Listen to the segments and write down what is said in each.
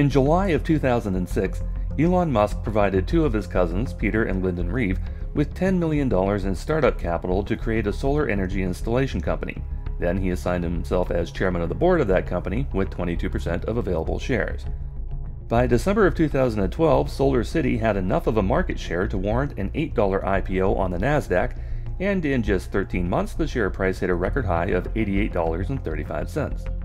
In July of 2006, Elon Musk provided two of his cousins, Peter and Lyndon Rive, with $10 million in startup capital to create a solar energy installation company. Then he assigned himself as chairman of the board of that company with 22% of available shares. By December of 2012, Solar City had enough of a market share to warrant an $8 IPO on the NASDAQ, and in just 13 months, the share price hit a record high of $88.35.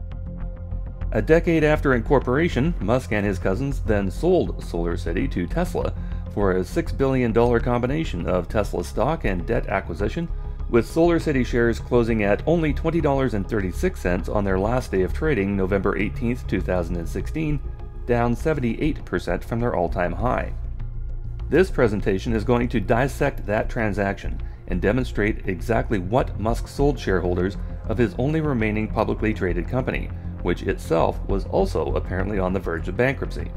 A decade after incorporation, Musk and his cousins then sold Solar City to Tesla for a $6 billion combination of Tesla stock and debt acquisition, with Solar City shares closing at only $20.36 on their last day of trading, November 18, 2016 down 78% from their all time high. This presentation is going to dissect that transaction and demonstrate exactly what Musk sold shareholders of his only remaining publicly traded company, which itself was also apparently on the verge of bankruptcy.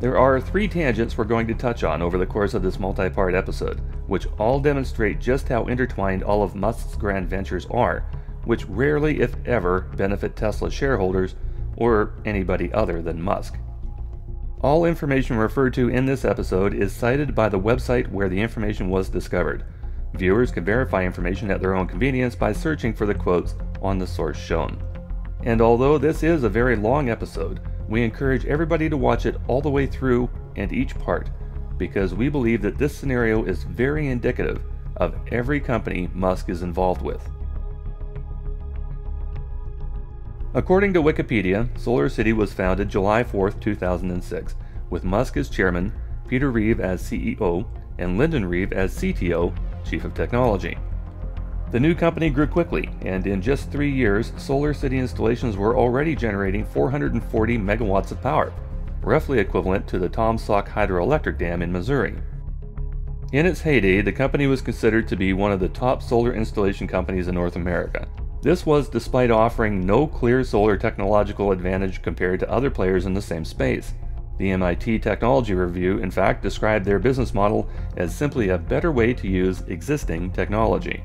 There are three tangents we're going to touch on over the course of this multi part episode, which all demonstrate just how intertwined all of Musk's grand ventures are, which rarely, if ever, benefit Tesla shareholders or anybody other than Musk. All information referred to in this episode is cited by the website where the information was discovered. Viewers can verify information at their own convenience by searching for the quotes on the source shown. And although this is a very long episode, we encourage everybody to watch it all the way through and each part, because we believe that this scenario is very indicative of every company Musk is involved with. According to Wikipedia, Solar City was founded July 4, 2006, with Musk as chairman, Peter Rive as CEO, and Lyndon Rive as CTO, Chief of Technology. The new company grew quickly, and in just three years, Solar City installations were already generating 440 megawatts of power, roughly equivalent to the Taum Sauk hydroelectric dam in Missouri. In its heyday, the company was considered to be one of the top solar installation companies in North America, this was despite offering no clear solar technological advantage compared to other players in the same space. The MIT Technology Review, in fact, described their business model as simply a better way to use existing technology.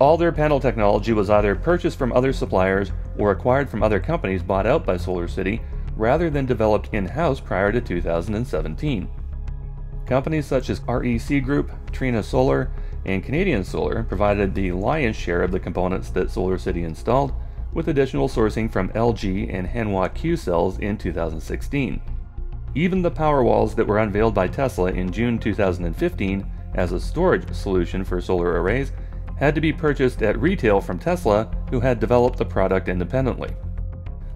All their panel technology was either purchased from other suppliers or acquired from other companies bought out by SolarCity rather than developed in house prior to 2017. Companies such as REC Group, Trina Solar, and Canadian Solar provided the lion's share of the components that SolarCity installed, with additional sourcing from LG and Hanwha Q cells in 2016. Even the Powerwalls that were unveiled by Tesla in June 2015 as a storage solution for solar arrays had to be purchased at retail from Tesla, who had developed the product independently.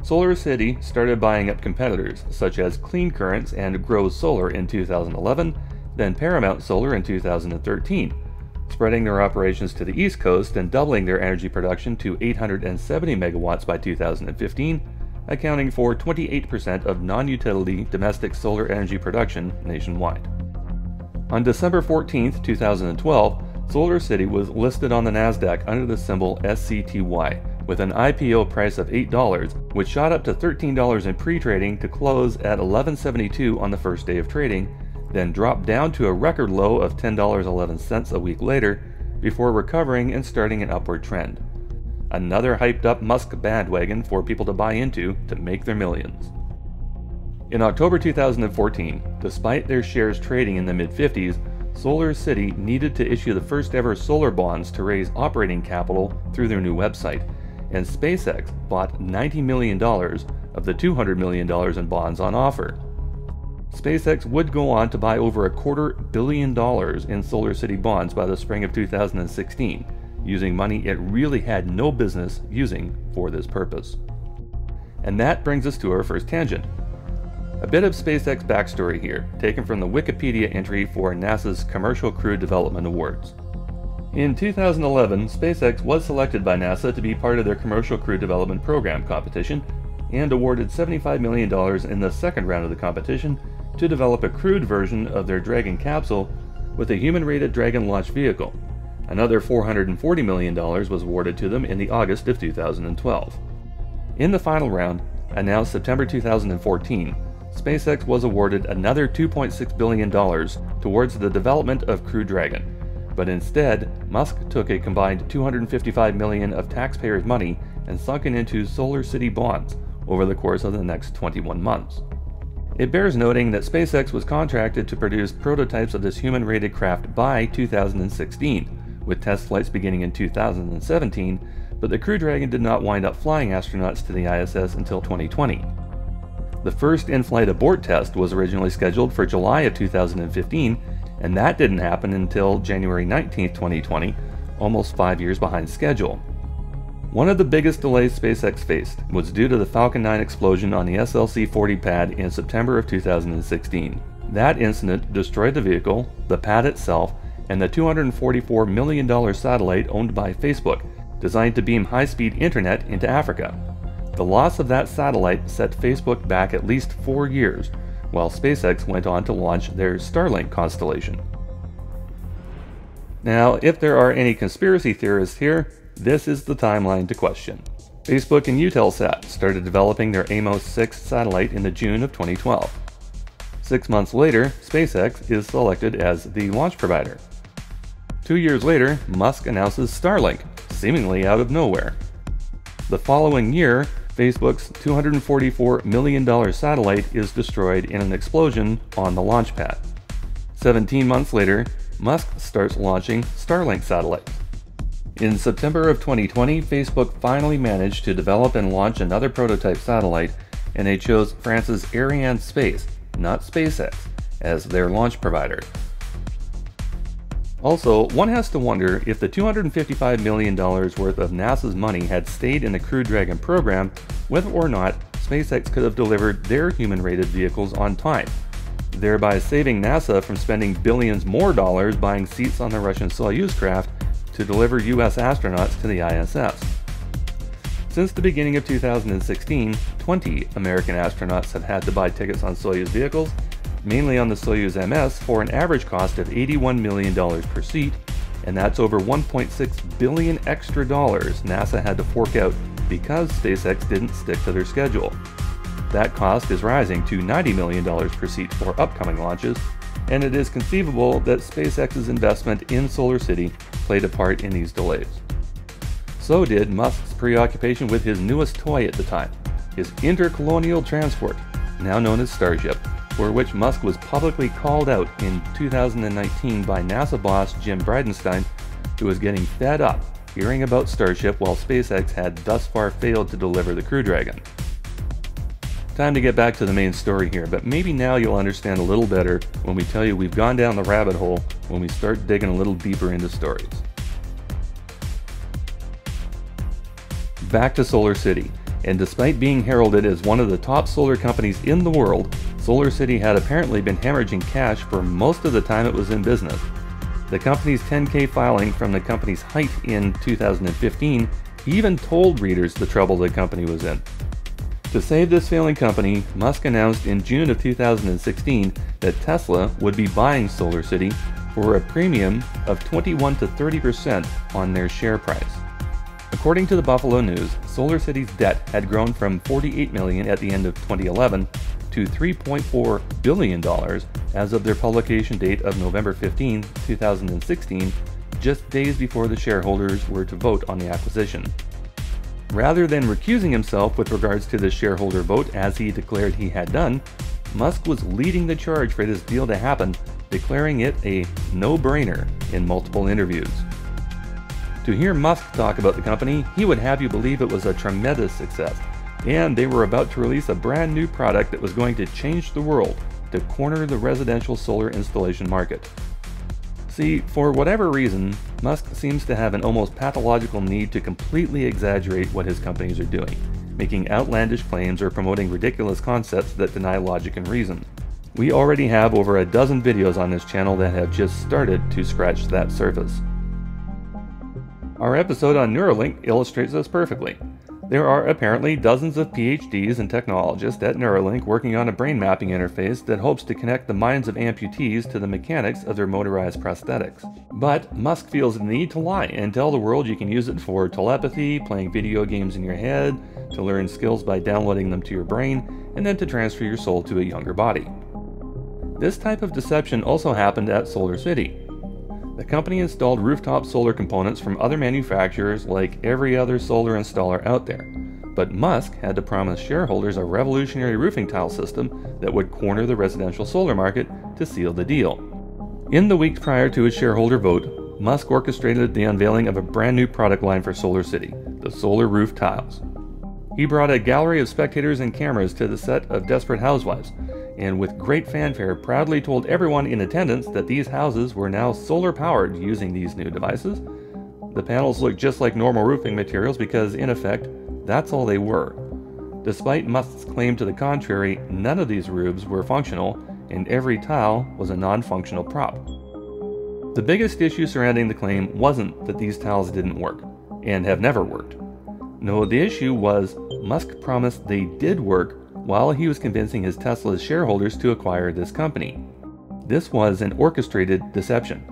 Solar City started buying up competitors such as Clean Currents and groSolar in 2011, then Paramount Solar in 2013, spreading their operations to the East Coast and doubling their energy production to 870 megawatts by 2015, accounting for 28% of non utility domestic solar energy production nationwide. On December 14, 2012, Solar City was listed on the NASDAQ under the symbol SCTY with an IPO price of $8, which shot up to $13 in pre trading to close at $11.72 on the first day of trading then dropped down to a record low of $10.11 a week later before recovering and starting an upward trend. Another hyped up Musk bandwagon for people to buy into to make their millions. In October 2014, despite their shares trading in the mid 50s, Solar City needed to issue the first ever solar bonds to raise operating capital through their new website, and SpaceX bought $90 million of the $200 million in bonds on offer. SpaceX would go on to buy over a quarter billion dollars in Solar City bonds by the spring of 2016, using money it really had no business using for this purpose. And that brings us to our first tangent. A bit of SpaceX backstory here, taken from the Wikipedia entry for NASA's Commercial Crew Development Awards. In 2011, SpaceX was selected by NASA to be part of their Commercial Crew Development Program competition and awarded $75 million in the second round of the competition to develop a crewed version of their Dragon capsule with a human rated Dragon launch vehicle. Another $440 million was awarded to them in the August of 2012. In the final round, announced September 2014, SpaceX was awarded another $2.6 billion towards the development of Crew Dragon. But instead, Musk took a combined 255 million of taxpayers' money and sunk it into Solar City bonds, over the course of the next 21 months. It bears noting that SpaceX was contracted to produce prototypes of this human rated craft by 2016, with test flights beginning in 2017, but the Crew Dragon did not wind up flying astronauts to the ISS until 2020. The first in flight abort test was originally scheduled for July of 2015, and that didn't happen until January 19, 2020, almost five years behind schedule. One of the biggest delays SpaceX faced was due to the Falcon 9 explosion on the SLC 40 pad in September of 2016. That incident destroyed the vehicle, the pad itself, and the $244 million satellite owned by Facebook, designed to beam high speed internet into Africa. The loss of that satellite set Facebook back at least four years, while SpaceX went on to launch their Starlink constellation. Now, if there are any conspiracy theorists here, this is the timeline to question. Facebook and Eutelsat started developing their Amos 6 satellite in the June of 2012. Six months later, SpaceX is selected as the launch provider. Two years later, Musk announces Starlink, seemingly out of nowhere. The following year, Facebook's $244 million satellite is destroyed in an explosion on the launch pad. 17 months later, Musk starts launching Starlink satellites. In September of 2020, Facebook finally managed to develop and launch another prototype satellite, and they chose France's Ariane Space, not SpaceX, as their launch provider. Also, one has to wonder if the $255 million worth of NASA's money had stayed in the Crew Dragon program, whether or not SpaceX could have delivered their human rated vehicles on time, thereby saving NASA from spending billions more dollars buying seats on the Russian Soyuz craft to deliver US astronauts to the ISS. Since the beginning of 2016, 20 American astronauts have had to buy tickets on Soyuz vehicles mainly on the Soyuz MS, for an average cost of $81 million per seat, and that's over 1.6 billion extra dollars NASA had to fork out because SpaceX didn't stick to their schedule. That cost is rising to $90 million per seat for upcoming launches, and it is conceivable that SpaceX's investment in Solar City played a part in these delays. So did Musk's preoccupation with his newest toy at the time, his intercolonial transport, now known as Starship, for which Musk was publicly called out in 2019 by NASA boss Jim Bridenstine, who was getting fed up hearing about Starship while SpaceX had thus far failed to deliver the Crew Dragon. Time to get back to the main story here, but maybe now you'll understand a little better when we tell you we've gone down the rabbit hole when we start digging a little deeper into stories. Back to Solar City, and despite being heralded as one of the top solar companies in the world, Solar City had apparently been hemorrhaging cash for most of the time it was in business. The company's 10K filing from the company's height in 2015 even told readers the trouble the company was in. To save this failing company, Musk announced in June of 2016 that Tesla would be buying Solar City for a premium of 21 to 30% on their share price. According to the Buffalo News, Solar City's debt had grown from 48 million at the end of 2011 to $3.4 billion as of their publication date of November 15, 2016, just days before the shareholders were to vote on the acquisition. Rather than recusing himself with regards to the shareholder vote as he declared he had done, Musk was leading the charge for this deal to happen, declaring it a no brainer in multiple interviews. To hear Musk talk about the company, he would have you believe it was a tremendous success, and they were about to release a brand new product that was going to change the world to corner the residential solar installation market. See, for whatever reason, Musk seems to have an almost pathological need to completely exaggerate what his companies are doing, making outlandish claims or promoting ridiculous concepts that deny logic and reason. We already have over a dozen videos on this channel that have just started to scratch that surface. Our episode on Neuralink illustrates this perfectly. There are apparently dozens of PhDs and technologists at Neuralink working on a brain mapping interface that hopes to connect the minds of amputees to the mechanics of their motorized prosthetics. But Musk feels the need to lie and tell the world you can use it for telepathy, playing video games in your head, to learn skills by downloading them to your brain, and then to transfer your soul to a younger body. This type of deception also happened at Solar City. The company installed rooftop solar components from other manufacturers like every other solar installer out there. but Musk had to promise shareholders a revolutionary roofing tile system that would corner the residential solar market to seal the deal. In the weeks prior to his shareholder vote, Musk orchestrated the unveiling of a brand new product line for Solar City, the Solar Roof Tiles. He brought a gallery of spectators and cameras to the set of Desperate Housewives, and with great fanfare proudly told everyone in attendance that these houses were now solar powered using these new devices. The panels looked just like normal roofing materials because, in effect, that's all they were. Despite Musk's claim to the contrary, none of these roofs were functional, and every tile was a non functional prop. The biggest issue surrounding the claim wasn't that these tiles didn't work, and have never worked. No, the issue was Musk promised they did work while he was convincing his Tesla's shareholders to acquire this company. This was an orchestrated deception.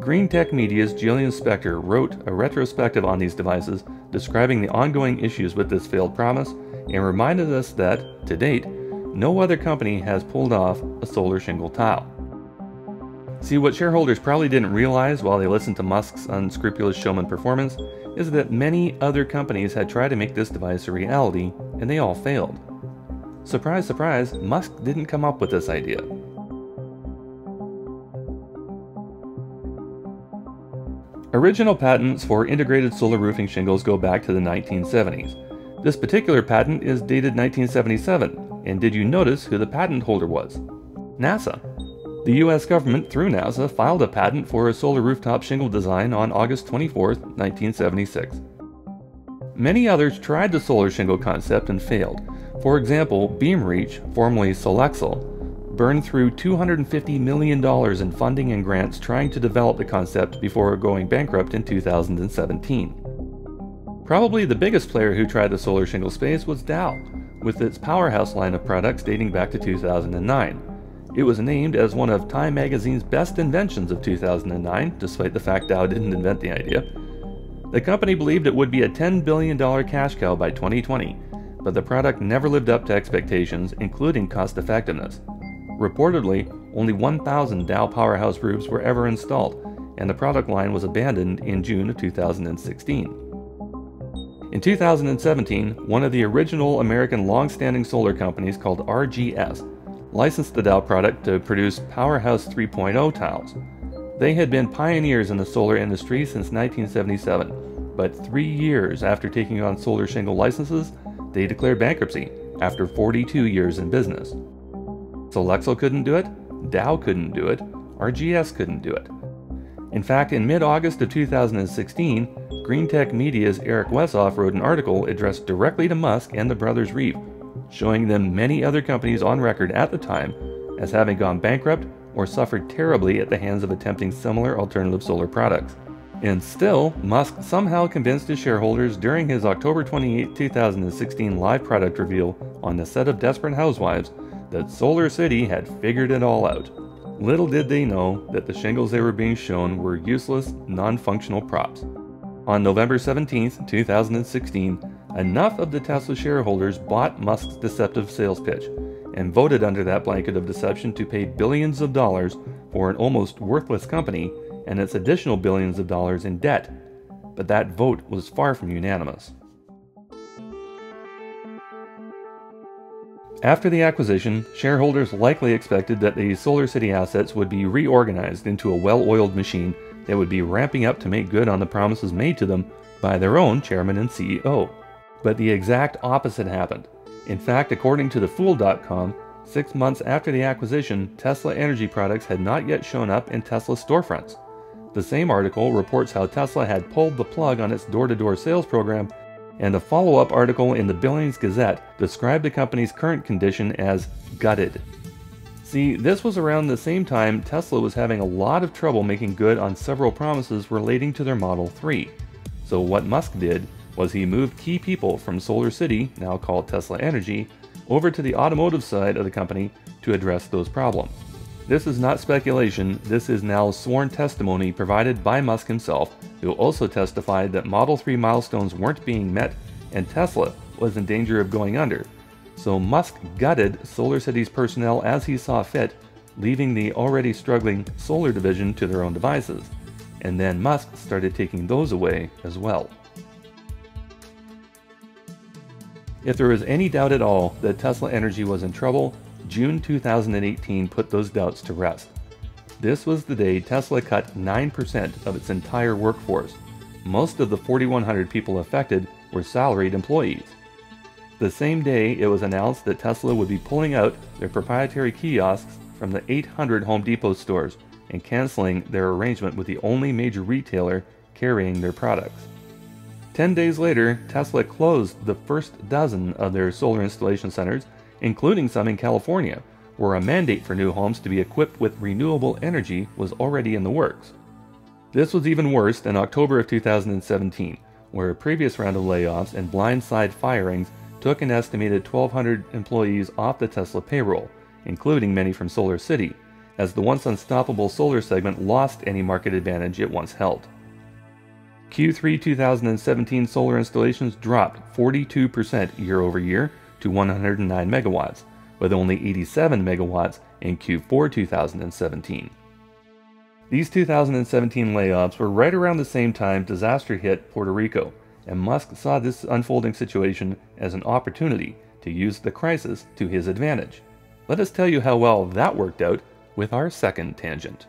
Greentech Media's Julian Spector wrote a retrospective on these devices describing the ongoing issues with this failed promise and reminded us that, to date, no other company has pulled off a solar shingle tile. See, what shareholders probably didn't realize while they listened to Musk's unscrupulous showman performance is that many other companies had tried to make this device a reality, and they all failed. Surprise, surprise, Musk didn't come up with this idea. Original patents for integrated solar roofing shingles go back to the 1970s. This particular patent is dated 1977, and did you notice who the patent holder was? NASA. The US government, through NASA, filed a patent for a solar rooftop shingle design on August 24, 1976. Many others tried the solar shingle concept and failed. For example, BeamReach, formerly Solexel, burned through $250 million in funding and grants trying to develop the concept before going bankrupt in 2017. Probably the biggest player who tried the solar shingle space was Dow, with its powerhouse line of products dating back to 2009. It was named as one of Time magazine's best inventions of 2009, despite the fact Dow didn't invent the idea. The company believed it would be a $10 billion cash cow by 2020, but the product never lived up to expectations, including cost effectiveness. Reportedly, only 1,000 Dow Powerhouse roofs were ever installed, and the product line was abandoned in June of 2016. In 2017, one of the original American long-standing solar companies called RGS licensed the Dow product to produce Powerhouse 3.0 tiles. They had been pioneers in the solar industry since 1977, but three years after taking on solar shingle licenses, they declared bankruptcy after 42 years in business. Solexel couldn't do it, Dow couldn't do it, RGS couldn't do it. In fact, in mid August of 2016, Greentech Media's Eric Wesoff wrote an article addressed directly to Musk and the brothers Rive showing them many other companies on record at the time as having gone bankrupt or suffered terribly at the hands of attempting similar alternative solar products. And still, Musk somehow convinced his shareholders during his October 28, 2016 live product reveal on the set of Desperate Housewives that Solar City had figured it all out. Little did they know that the shingles they were being shown were useless, non functional props. On November 17, 2016, Enough of the Tesla shareholders bought Musk's deceptive sales pitch and voted under that blanket of deception to pay billions of dollars for an almost worthless company and its additional billions of dollars in debt. But that vote was far from unanimous. After the acquisition, shareholders likely expected that the Solar City assets would be reorganized into a well oiled machine that would be ramping up to make good on the promises made to them by their own chairman and CEO. But the exact opposite happened. In fact, according to thefool.com, six months after the acquisition, Tesla energy products had not yet shown up in Tesla storefronts. The same article reports how Tesla had pulled the plug on its door to door sales program, and a follow up article in the Billings Gazette described the company's current condition as gutted. See, this was around the same time Tesla was having a lot of trouble making good on several promises relating to their Model 3. So, what Musk did was he moved key people from Solar City, now called Tesla Energy, over to the automotive side of the company to address those problems. This is not speculation, this is now sworn testimony provided by Musk himself, who also testified that Model 3 milestones weren't being met and Tesla was in danger of going under. So Musk gutted Solar City's personnel as he saw fit, leaving the already struggling solar division to their own devices. And then Musk started taking those away as well. If there was any doubt at all that Tesla Energy was in trouble, June 2018 put those doubts to rest. This was the day Tesla cut 9% of its entire workforce. Most of the 4,100 people affected were salaried employees. The same day, it was announced that Tesla would be pulling out their proprietary kiosks from the 800 Home Depot stores and canceling their arrangement with the only major retailer carrying their products. Ten days later, Tesla closed the first dozen of their solar installation centers, including some in California, where a mandate for new homes to be equipped with renewable energy was already in the works. This was even worse in October of 2017, where a previous round of layoffs and blindside firings took an estimated 1,200 employees off the Tesla payroll, including many from Solar City, as the once unstoppable solar segment lost any market advantage it once held. Q3 2017 solar installations dropped 42% year over year to 109 megawatts, with only 87 megawatts in Q4 2017. These 2017 layoffs were right around the same time disaster hit Puerto Rico, and Musk saw this unfolding situation as an opportunity to use the crisis to his advantage. Let us tell you how well that worked out with our second tangent.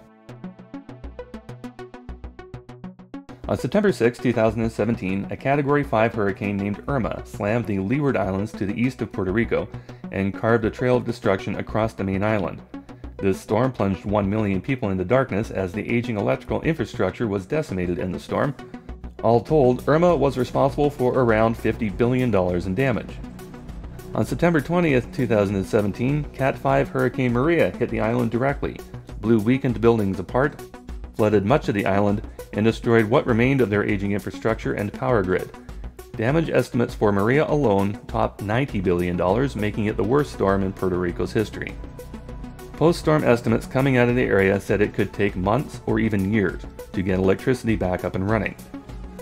On September 6, 2017, a Category 5 hurricane named Irma slammed the Leeward Islands to the east of Puerto Rico and carved a trail of destruction across the main island. This storm plunged 1 million people into darkness as the aging electrical infrastructure was decimated in the storm. All told, Irma was responsible for around $50 billion in damage. On September 20, 2017, Cat 5 Hurricane Maria hit the island directly, blew weakened buildings apart, flooded much of the island, and destroyed what remained of their aging infrastructure and power grid. Damage estimates for Maria alone topped $90 billion, making it the worst storm in Puerto Rico's history. Post storm estimates coming out of the area said it could take months or even years to get electricity back up and running.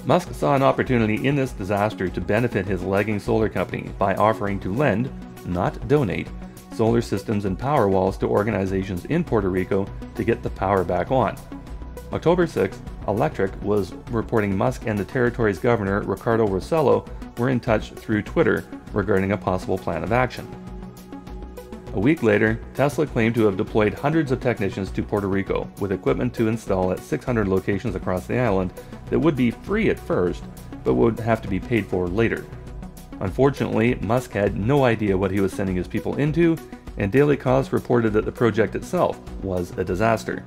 Musk saw an opportunity in this disaster to benefit his lagging solar company by offering to lend, not donate, solar systems and power walls to organizations in Puerto Rico to get the power back on. October 6, Electrek was reporting Musk and the territory's governor, Ricardo Rossello, were in touch through Twitter regarding a possible plan of action. A week later, Tesla claimed to have deployed hundreds of technicians to Puerto Rico with equipment to install at 600 locations across the island that would be free at first, but would have to be paid for later. Unfortunately, Musk had no idea what he was sending his people into, and Daily Kos reported that the project itself was a disaster.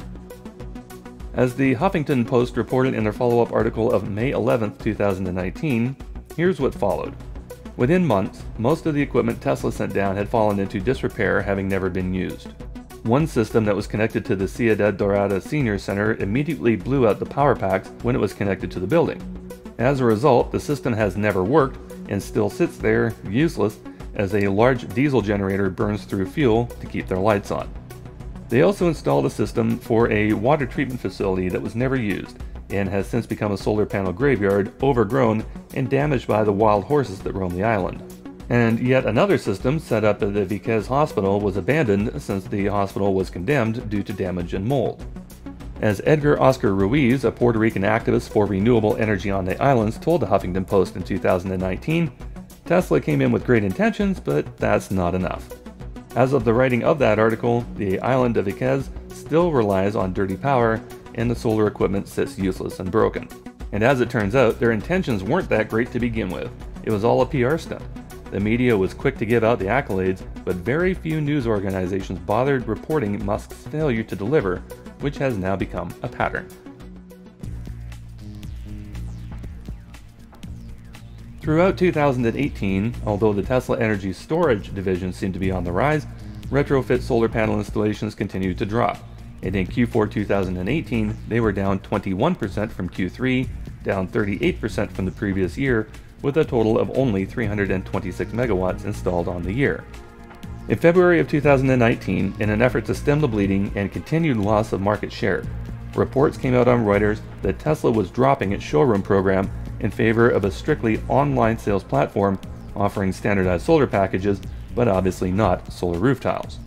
As the Huffington Post reported in their follow up article of May 11, 2019, here's what followed. Within months, most of the equipment Tesla sent down had fallen into disrepair, having never been used. One system that was connected to the Ciudad Dorada Senior Center immediately blew out the power packs when it was connected to the building. As a result, the system has never worked and still sits there, useless, as a large diesel generator burns through fuel to keep their lights on. They also installed a system for a water treatment facility that was never used and has since become a solar panel graveyard, overgrown and damaged by the wild horses that roam the island. And yet another system set up at the Vieques Hospital was abandoned since the hospital was condemned due to damage and mold. As Edgar Oscar Ruiz, a Puerto Rican activist for renewable energy on the islands, told the Huffington Post in 2019, Tesla came in with great intentions, but that's not enough. As of the writing of that article, the island of Vieques still relies on dirty power, and the solar equipment sits useless and broken. And as it turns out, their intentions weren't that great to begin with. It was all a PR stunt. The media was quick to give out the accolades, but very few news organizations bothered reporting Musk's failure to deliver, which has now become a pattern. Throughout 2018, although the Tesla Energy Storage division seemed to be on the rise, retrofit solar panel installations continued to drop. And in Q4 2018, they were down 21% from Q3, down 38% from the previous year, with a total of only 326 megawatts installed on the year. In February of 2019, in an effort to stem the bleeding and continued loss of market share, reports came out on Reuters that Tesla was dropping its showroom program in favor of a strictly online sales platform offering standardized solar packages, but obviously not solar roof tiles.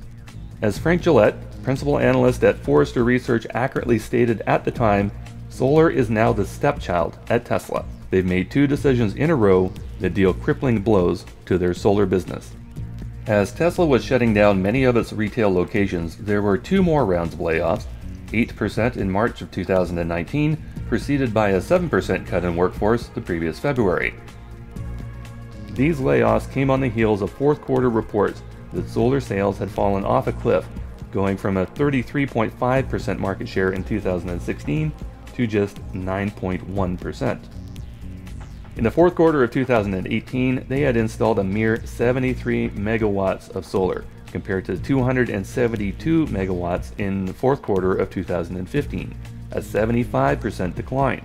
As Frank Gillett, principal analyst at Forrester Research, accurately stated at the time, solar is now the stepchild at Tesla. they've made two decisions in a row that deal crippling blows to their solar business. As Tesla was shutting down many of its retail locations, there were two more rounds of layoffs 8% in March of 2019, preceded by a 7% cut in workforce the previous February. These layoffs came on the heels of fourth quarter reports that solar sales had fallen off a cliff, going from a 33.5% market share in 2016 to just 9.1%. In the fourth quarter of 2018, they had installed a mere 73 megawatts of solar, compared to 272 megawatts in the fourth quarter of 2015, a 75% decline.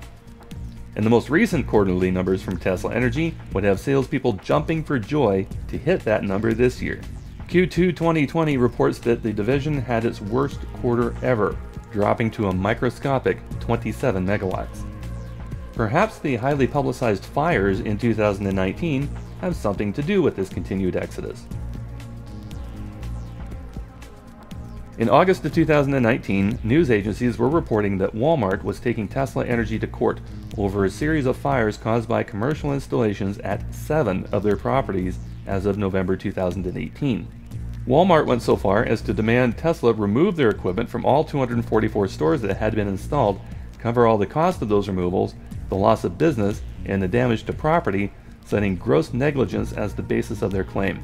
And the most recent quarterly numbers from Tesla Energy would have salespeople jumping for joy to hit that number this year. Q2 2020 reports that the division had its worst quarter ever, dropping to a microscopic 27 megawatts. Perhaps the highly publicized fires in 2019 have something to do with this continued exodus. In August of 2019, news agencies were reporting that Walmart was taking Tesla Energy to court over a series of fires caused by commercial installations at seven of their properties as of November 2018. Walmart went so far as to demand Tesla remove their equipment from all 244 stores that had been installed, cover all the cost of those removals, the loss of business, and the damage to property, citing gross negligence as the basis of their claim.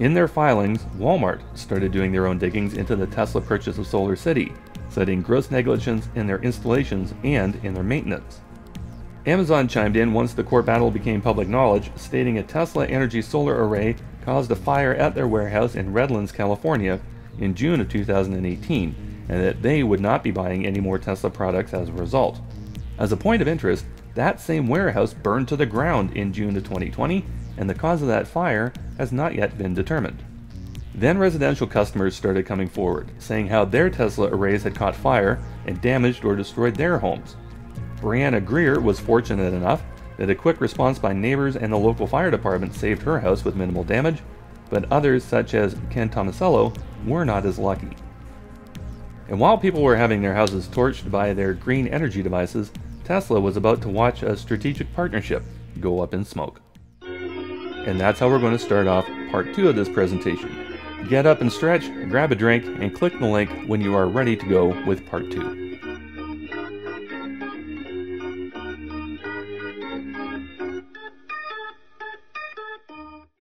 In their filings, Walmart started doing their own diggings into the Tesla purchase of Solar City, citing gross negligence in their installations and in their maintenance. Amazon chimed in once the court battle became public knowledge, stating a Tesla Energy solar array caused a fire at their warehouse in Redlands, California in June of 2018, and that they would not be buying any more Tesla products as a result. As a point of interest, that same warehouse burned to the ground in June of 2020 and the cause of that fire has not yet been determined. Then residential customers started coming forward, saying how their Tesla arrays had caught fire and damaged or destroyed their homes. Brianna Greer was fortunate enough that a quick response by neighbors and the local fire department saved her house with minimal damage, but others, such as Ken Tomasello, were not as lucky. And while people were having their houses torched by their green energy devices, Tesla was about to watch a strategic partnership go up in smoke. And that's how we're going to start off part two of this presentation. Get up and stretch, grab a drink, and click the link when you are ready to go with part two.